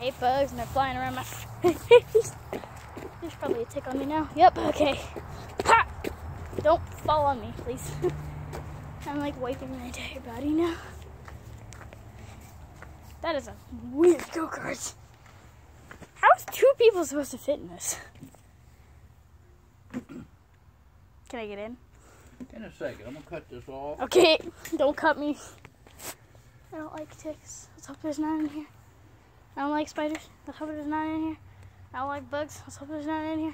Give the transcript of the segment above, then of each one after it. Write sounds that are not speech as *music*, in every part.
I hate bugs and they're flying around my face. *laughs* There's probably a tick on me now. Yep, okay. Ha! Don't fall on me, please. *laughs* I'm like wiping my entire body now. That is a weird go-kart. How is two people supposed to fit in this? *clears throat* Can I get in? In a second, I'm gonna cut this off. Okay, *laughs* don't cut me. I don't like ticks. Let's hope there's none in here. I don't like spiders. Let's hope there's none in here. I don't like bugs. Let's hope there's none in here.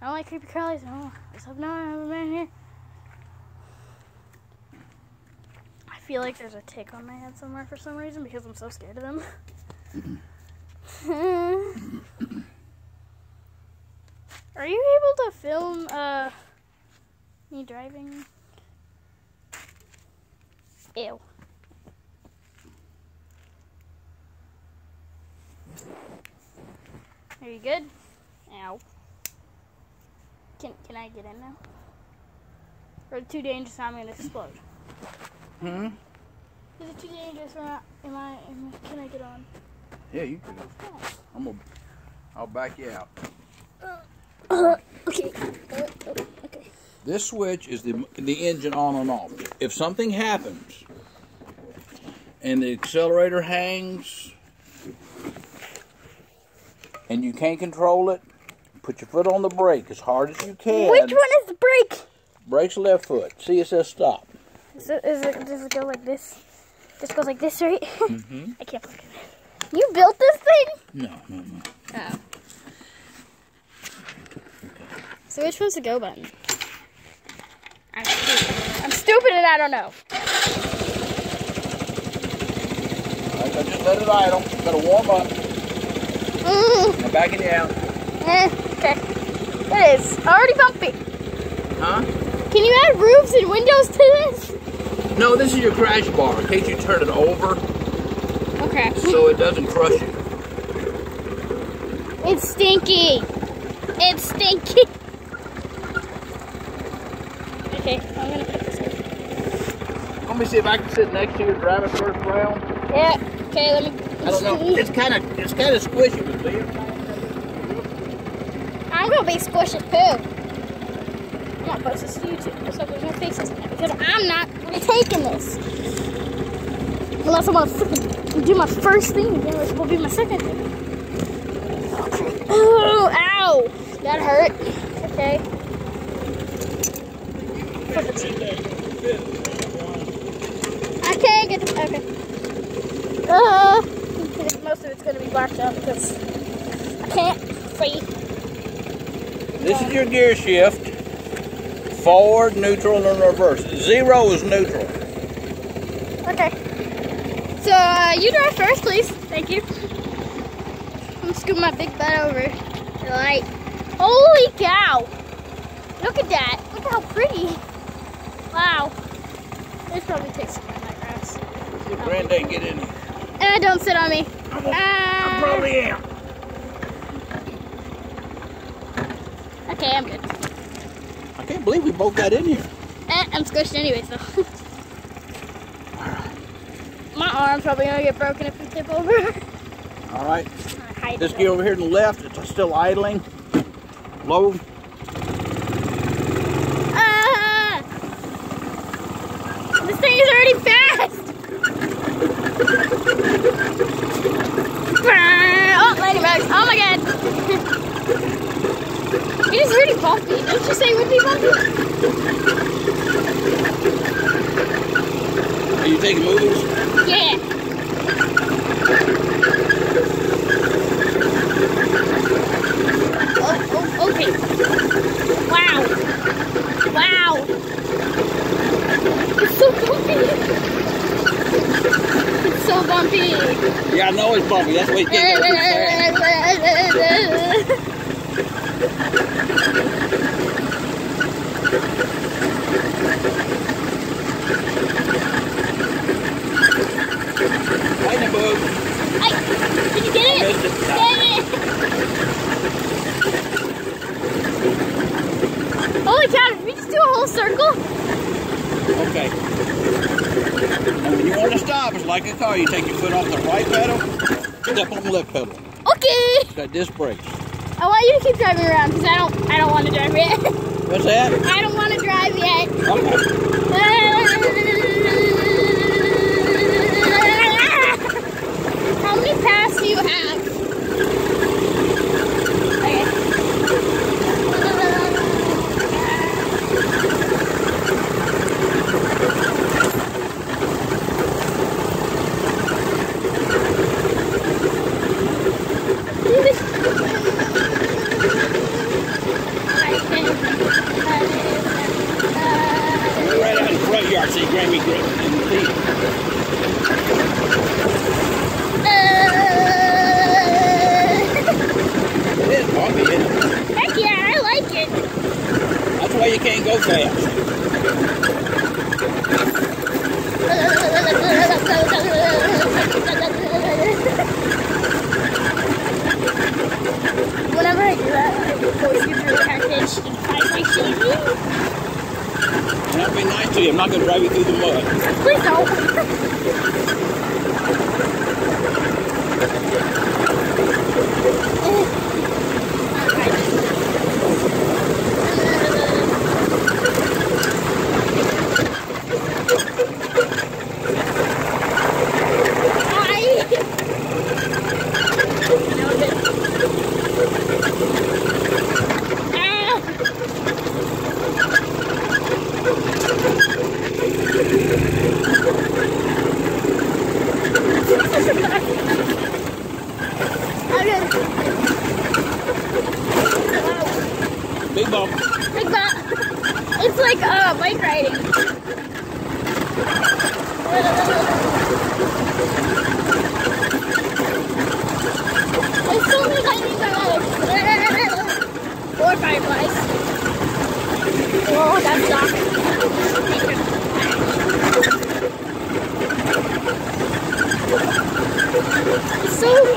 I don't like creepy crawlies. Oh, let's hope no one ever been in here. I feel like there's a tick on my head somewhere for some reason because I'm so scared of them. *laughs* Are you able to film uh me driving? Ew. Are you good? Ow. Can can I get in now? Or too dangerous? I'm gonna explode. Hmm. Is it too dangerous? Or not? Am I? Am, can I get on? Yeah, you can. I'm gonna. I'll back you out. Uh, okay. Uh, okay. This switch is the the engine on and off. If something happens and the accelerator hangs and you can't control it, put your foot on the brake as hard as you can. Which one is the brake? Brake's left foot. See, it says stop. Is it, is it, does it go like this? Just goes like this, right? *laughs* Mm-hmm. I can't believe it. You built this thing? No, no, no. Oh. So which one's the go button? I'm stupid. I'm stupid and I don't know. I I just let it idle. Got to warm up. Mm, I'm backing you out. eh, okay. It is already bumpy. Huh? Can you add roofs and windows to this? No, this is your crash bar in case you turn it over Okay. so it doesn't crush you. It's stinky. It's stinky. Okay, I'm gonna put this in. Let me see if I can sit next to you and drive it first round. Yeah. Okay, let me. I don't know. It's kind of it's kind of squishy, see? I'm gonna be squishy too. I'm gonna post this to YouTube so there's no faces in it because I'm not really taking this. Unless I'm gonna freaking do my first thing again, which will be my second thing. Okay. Oh, ow! That hurt. Okay. Can't get the. Okay. Uh, it's gonna be blacked out because I can't see. This is your gear shift. Forward, neutral, and reverse. Zero is neutral. Okay. So uh, you drive first, please. Thank you. I'm scooting my big butt over light. Holy cow! Look at that. Look how pretty. Wow. This probably takes some of my grass. If Granddad get in here. Uh, don't sit on me. I'm, Uh, I probably am. Okay, I'm good. I can't believe we both got in here. Eh, I'm squished anyways, though. my arm's probably gonna get broken if we tip over. All right. This it. gear over here to the left, it's still idling. Low. Ah! This thing is already fast! oh, ladybugs. Oh my god. it is really bumpy. Don't you say would be bumpy? Are you taking movies? Yeah. Oh, oh, okay. Wow. Wow. It's so bumpy. It's so bumpy. Yeah, I know it's bumpy. That's why you can't go too fast. Lightning bug. Ay, did you get *laughs* it? Missed it. Get it! Holy cow, did we just do a whole circle? Okay. And when you want to stop, it's like a car. You take your foot off the right pedal, step on the left pedal. Okay. Got disc brakes. Oh, I want you to keep driving around because I don't. I don't want to drive yet. What's that? *laughs* I don't want to drive yet. Okay. How many paths do you have? Okay. Right out in the front yard, see Grammy Grip in the feet. It is bumpy, isn't it? Heck yeah, I like it. That's why you can't go fast. Whenever I do that, I go through the package and find my TV. And I'll be nice to you. I'm not to drive you through the mud. Please don't. Big bump. Like that. It's like uh, bike riding. It's so many lightning rods. Or fireflies. Oh, that's dark. So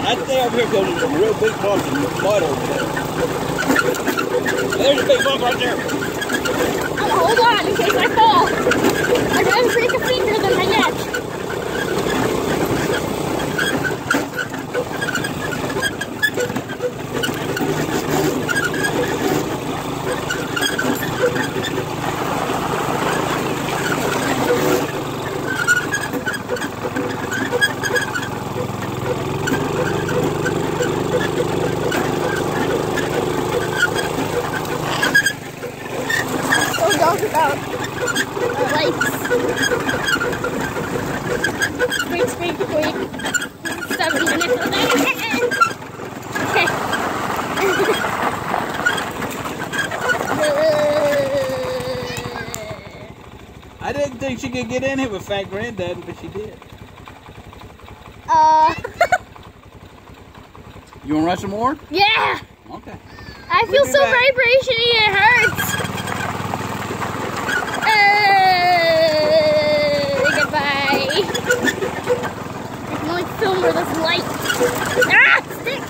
That thing over here goes into some real big bumps in the mud over there. There's a big bump right there. Hold on in case I fall. I'd rather break a finger than my neck. Seven minutes. I didn't think she could get in here with Fat Granddad, but she did. uh, You want to run some more? yeah. Okay. I feel so back. vibration it hurts. Uh, goodbye. I can only film where this light. Ah, stick.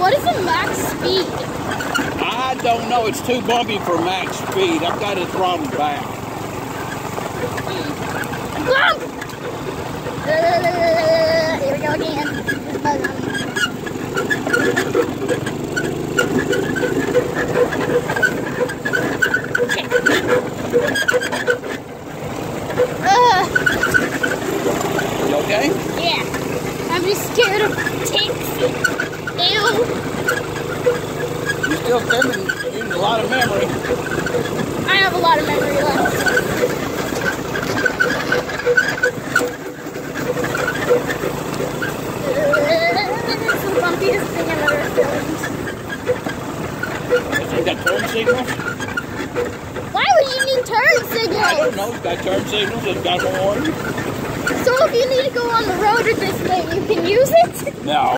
What is the max speed? I don't know. It's too bumpy for max speed. I've got it throttled back. Uh, here we go again. There's a bug on me. Ugh. You okay? Yeah. I'm just scared of ticks. Ew. You're still using a lot of memory. I have a lot of memory left. This the bumpiest thing I've ever filmed. You got turn signals? Why would you need turn signals? I don't know. It's got turn signals. It's got horn. So if you need to go on the road or this way, you can use it? No.